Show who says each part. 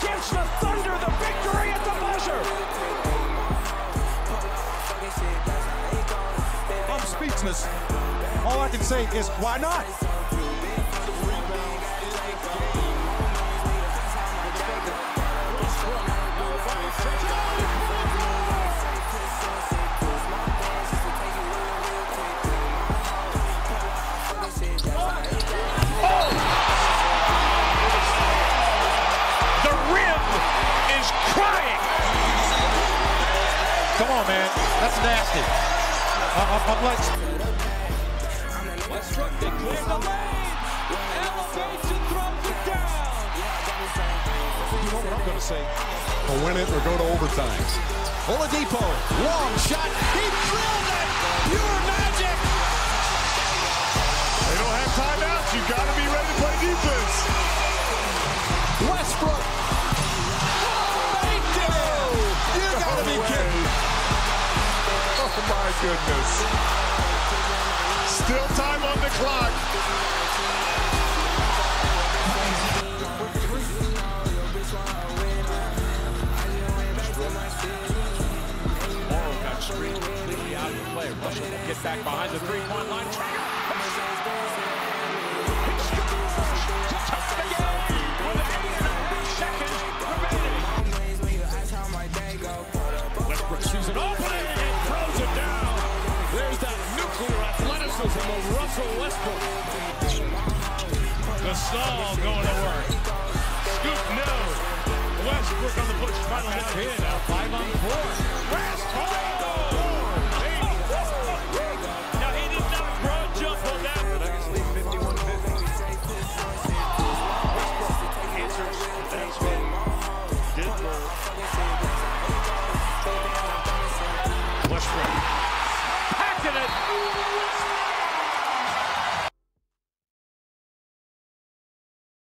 Speaker 1: gives the Thunder the victory at the buzzer. I'm speechless. All I can say is, why not? Come on, man. That's nasty. I, I, I'm like,
Speaker 2: Westbrook declared the lane. Elevation throws it down.
Speaker 1: you know what I'm going to say.
Speaker 3: Or win it or go to overtime.
Speaker 1: Oladipo, long shot. He drilled it. Pure magic.
Speaker 3: They don't have timeouts. You got to be ready to play defense.
Speaker 1: Westbrook. Thank you. You got to be kidding.
Speaker 3: Oh my goodness. Still time on the clock.
Speaker 2: Morrow got screened completely out of the play. Russell will get back behind the three-point line. Athleticism of Russell Westbrook. Gasol going to work. Scoop no. Westbrook on the push, to hit. Now five on four.